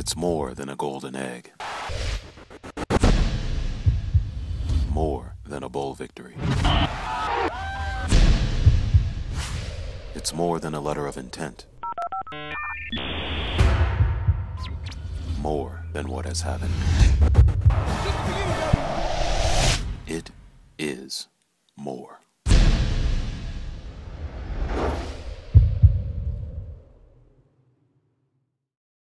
It's more than a golden egg. More than a bowl victory. It's more than a letter of intent. More than what has happened. It is more.